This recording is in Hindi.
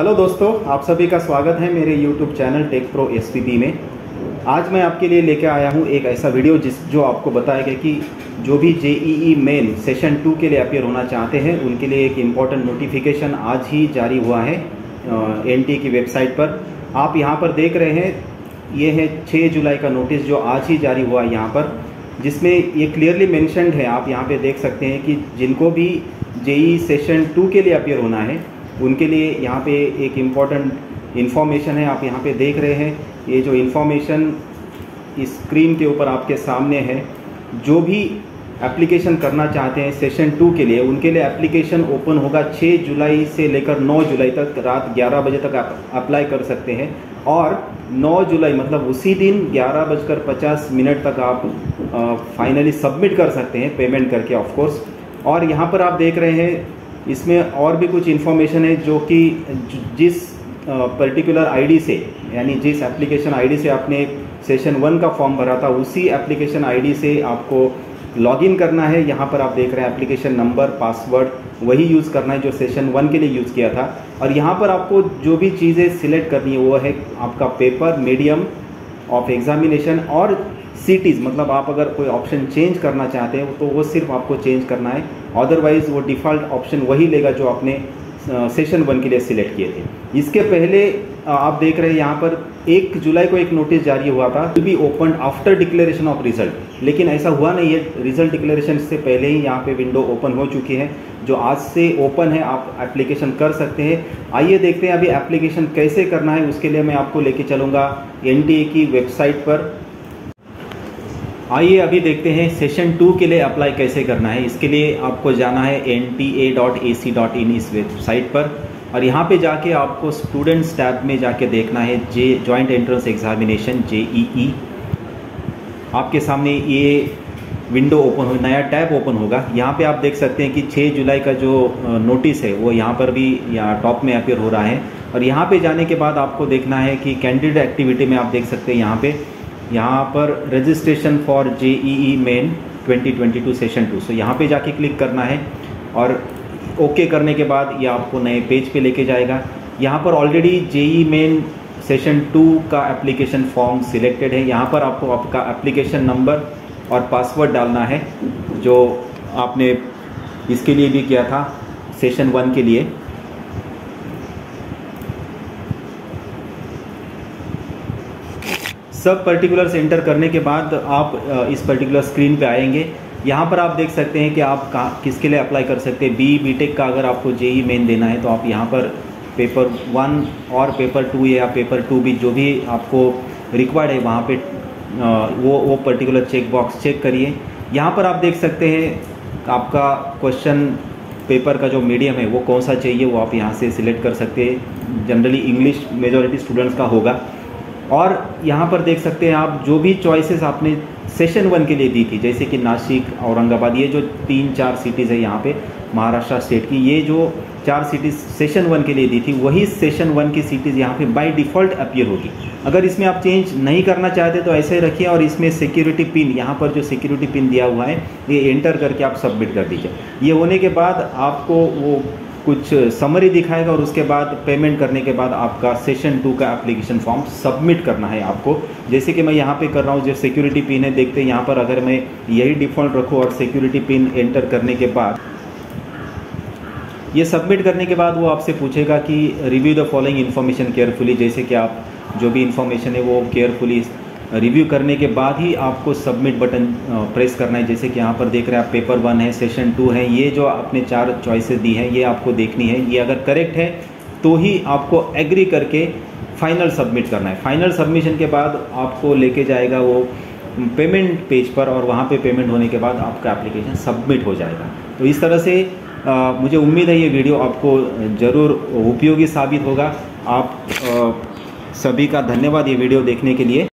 हेलो दोस्तों, आप सभी का स्वागत है मेरे YouTube channel Tech Pro S में। आज मैं आपके लिए लेकर आया हूँ एक ऐसा वीडियो जिस, जो आपको बताएगा कि जो भी जेईई मेन सेशन टू के लिए अपियर होना चाहते हैं, उनके लिए एक इंपॉर्टेंट नोटिफिकेशन आज ही जारी हुआ है एनटी की वेबसाइट पर। आप यहाँ पर देख रहे हैं, ये है छः जुलाई का नोटिस जो आज ही जारी हुआ है यहाँ पर, जिसमें ये क्लियरली मैंशनड है। आप यहाँ पर देख सकते हैं कि जिनको भी जेई सेशन टू के लिए अपियर होना है उनके लिए यहाँ पे एक इंपॉर्टेंट इन्फॉर्मेशन है, आप यहाँ पे देख रहे हैं। ये जो इन्फॉर्मेशन स्क्रीन के ऊपर आपके सामने है, जो भी एप्लीकेशन करना चाहते हैं सेशन टू के लिए, उनके लिए एप्लीकेशन ओपन होगा 6 जुलाई से लेकर 9 जुलाई तक, रात 11 बजे तक आप अप्लाई कर सकते हैं। और 9 जुलाई मतलब उसी दिन ग्यारह बजकर पचास मिनट तक आप फाइनली सबमिट कर सकते हैं पेमेंट करके ऑफ़ कोर्स और यहाँ पर आप देख रहे हैं इसमें और भी कुछ इन्फॉर्मेशन है जो कि जिस पर्टिकुलर आईडी से, यानी जिस एप्लीकेशन आईडी से आपने सेशन वन का फॉर्म भरा था, उसी एप्लीकेशन आईडी से आपको लॉगिन करना है। यहाँ पर आप देख रहे हैं एप्लीकेशन नंबर पासवर्ड वही यूज़ करना है जो सेशन वन के लिए यूज़ किया था। और यहाँ पर आपको जो भी चीज़ें सिलेक्ट करनी है, वो है आपका पेपर मीडियम ऑफ़ एग्जामिनेशन और सिटीज़ मतलब आप अगर कोई ऑप्शन चेंज करना चाहते हैं तो वो सिर्फ़ आपको चेंज करना है। अदरवाइज़ वो डिफ़ॉल्ट ऑप्शन वही लेगा जो आपने सेशन वन के लिए सिलेक्ट किए थे। इसके पहले आप देख रहे हैं यहाँ पर एक जुलाई को एक नोटिस जारी हुआ था to be open after declaration of result लेकिन ऐसा हुआ नहीं है। रिज़ल्ट डिक्लेरेशन से पहले ही यहाँ पे विंडो ओपन हो चुकी है। जो आज से ओपन है, आप एप्लीकेशन कर सकते हैं। आइए देखते हैं अभी एप्लीकेशन कैसे करना है, उसके लिए मैं आपको लेके चलूँगा एन की वेबसाइट पर। आइए अभी देखते हैं सेशन टू के लिए अप्लाई कैसे करना है। इसके लिए आपको जाना है N T A dot A C dot in इस वेबसाइट पर और यहाँ पे जाके आपको स्टूडेंट्स टैब में जाके देखना है J joint entrance examination J E E आपके सामने ये विंडो ओपन हो, नया टैब ओपन होगा। यहाँ पे आप देख सकते हैं कि 6 जुलाई का जो नोटिस है, वो यहाँ पर भी यहाँ टॉप में अपेयर हो रहा है। और यहाँ पे जाने के बाद आपको देखना है कि कैंडिडेट एक्टिविटी में आप देख सकते हैं यहाँ पे यहाँ पर registration for J E main 2022 session two so यहाँ पे जाके क्लिक करना है और ओके करने के बाद ये आपको नए पेज पे लेके जाएगा। यहाँ पर already JE main session two का एप्लीकेशन फॉर्म सिलेक्टेड है। यहाँ पर आपको आपका एप्लीकेशन नंबर और पासवर्ड डालना है, जो आपने इसके लिए भी किया था सेशन वन के लिए। सब पर्टिकुलर्स एंटर करने के बाद आप इस पर्टिकुलर स्क्रीन पे आएँगे। यहाँ पर आप देख सकते हैं कि आप किसके लिए अप्लाई कर सकते हैं। बी बी टेक का अगर आपको जेई मेन देना है तो आप यहाँ पर पेपर वन और पेपर टू या पेपर टू भी जो भी आपको रिक्वायर्ड है, वहाँ पे वो वो पर्टिकुलर चेक बॉक्स चेक करिए। यहाँ पर आप देख सकते हैं, आपका क्वेश्चन पेपर का जो मीडियम है, वो कौन सा चाहिए, वो आप यहाँ से सिलेक्ट कर सकते हैं। जनरली इंग्लिश मेजोरिटी स्टूडेंट्स का होगा। और यहाँ पर देख सकते हैं आप, जो भी चॉइसेस आपने सेशन वन के लिए दी थी, जैसे कि नासिक, औरंगाबाद, ये जो तीन चार सिटीज़ है यहाँ पे, महाराष्ट्र स्टेट की, ये जो चार सिटीज़ सेशन वन के लिए दी थी, वही सेशन वन की सिटीज़ यहाँ पे बाय डिफ़ॉल्ट अपियर होगी। अगर इसमें आप चेंज नहीं करना चाहते तो ऐसे ही रखिए और इसमें सिक्योरिटी पिन यहाँ पर जो सिक्योरिटी पिन दिया हुआ है, ये एंटर करके आप सबमिट कर दीजिए। ये होने के बाद आपको वो कुछ समरी दिखाएगा और उसके बाद पेमेंट करने के बाद आपका सेशन टू का एप्लीकेशन फॉर्म सबमिट करना है आपको। जैसे कि मैं यहाँ पे कर रहा हूँ जो सिक्योरिटी पिन है, देखते हैं यहाँ पर अगर मैं यही डिफ़ॉल्ट रखूँ और सिक्योरिटी पिन एंटर करने के बाद, ये सबमिट करने के बाद वो आपसे पूछेगा कि review the following information carefully जैसे कि आप जो भी इन्फॉर्मेशन है वो केयरफुली रिव्यू करने के बाद ही आपको सबमिट बटन प्रेस करना है। जैसे कि यहाँ पर देख रहे हैं आप पेपर वन है सेशन टू है। ये जो आपने चार चॉइसेस दी हैं ये आपको देखनी है। ये अगर करेक्ट है तो ही आपको एग्री करके फाइनल सबमिट करना है। फाइनल सबमिशन के बाद आपको लेके जाएगा वो पेमेंट पेज पर और वहाँ पे पेमेंट होने के बाद आपका एप्लीकेशन सबमिट हो जाएगा। तो इस तरह से आ, मुझे उम्मीद है ये वीडियो आपको ज़रूर उपयोगी साबित होगा। आप आ, सभी का धन्यवाद ये वीडियो देखने के लिए।